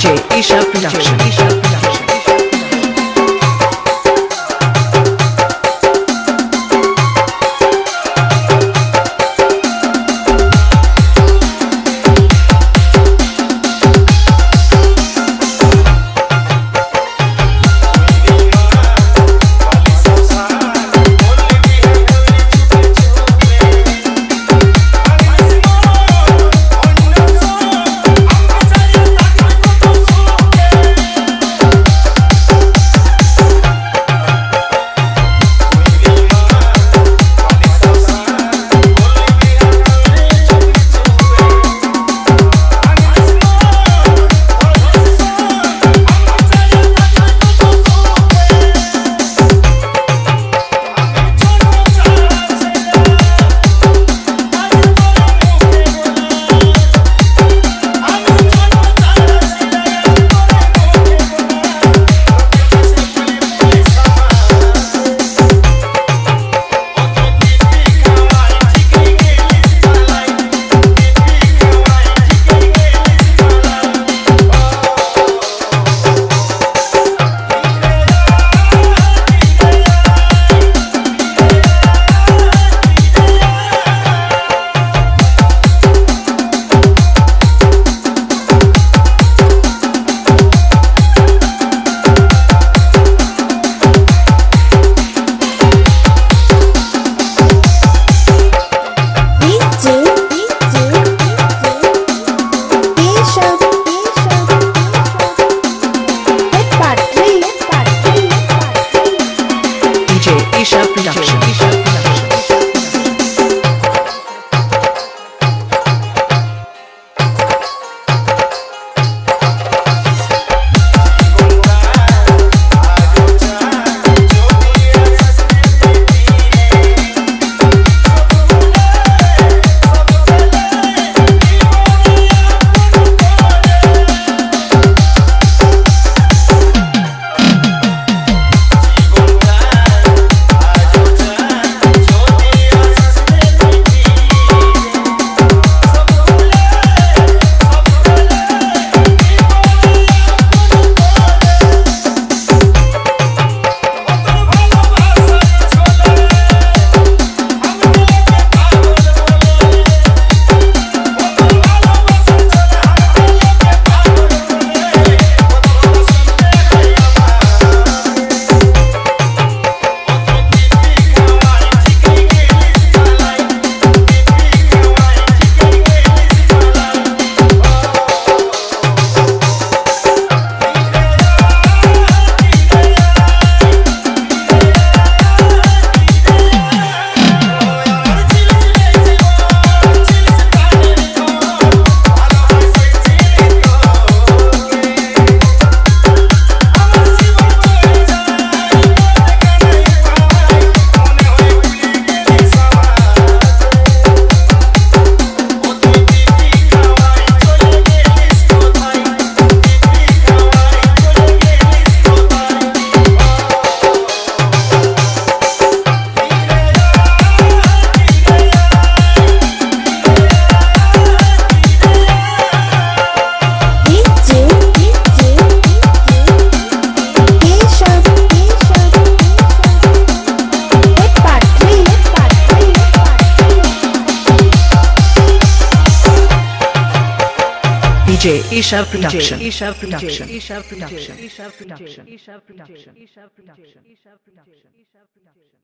DJ Isha Production. Isha Production. Isha Production. DJ Isha Production. Isha Production. Isha Production. Isha Production. Isha Production. Isha Production. Isha Production. Isha Production.